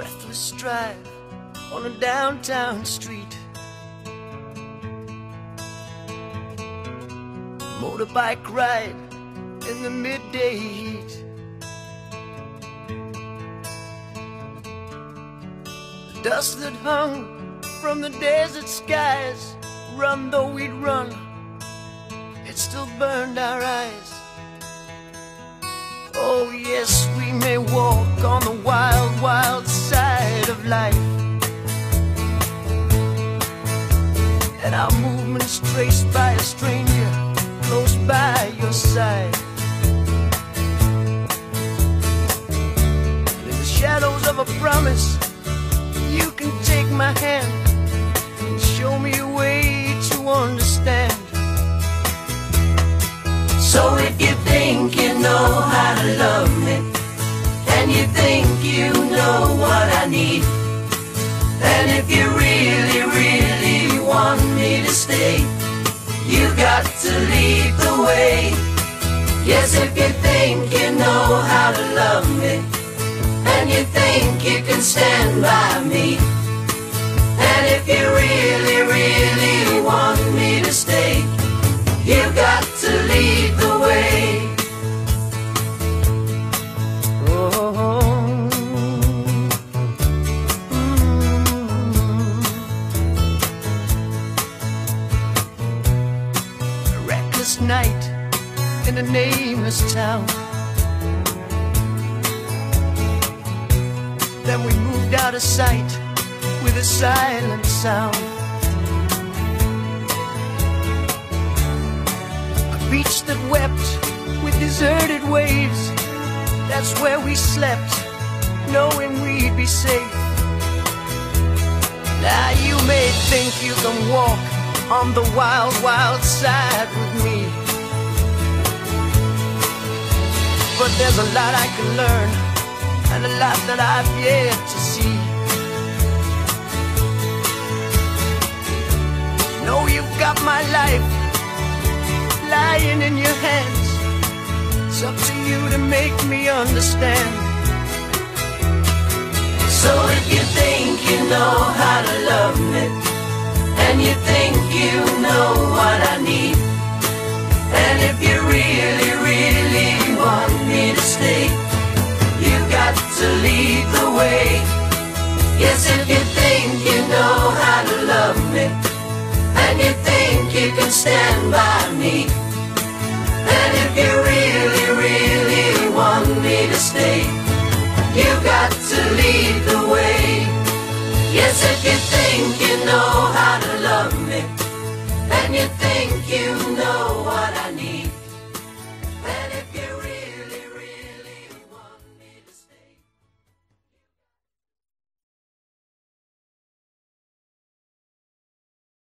breathless drive on a downtown street. Motorbike ride in the midday heat. The dust that hung from the desert skies, run though we'd run, it still burned our eyes. Oh yes, we may walk on the wild, life. And our movements traced by a stranger close by your side. In the shadows of a promise, you can take my hand And show me a way to understand. So if you think you know how to love me, and you think if you really, really want me to stay, you got to lead the way. Yes, if you think you know how to love me, and you think you can stand by me, and if you really, really want me to stay, you got to lead the way. Night in a nameless town. Then we moved out of sight with a silent sound. A beach that wept with deserted waves. That's where we slept, knowing we'd be safe. Now you may think you can walk on the wild, wild side with me. But there's a lot I can learn, and a lot that I've yet to see. Know you've got my life lying in your hands. It's up to you to make me understand. So if you think you know how to love You've got to lead the way. Yes, if you think you know how to love me, and you think you can stand by me, and if you really, really want me to stay, you've got to lead the way. Yes, if you think you know how to love me, and you think you know what I need.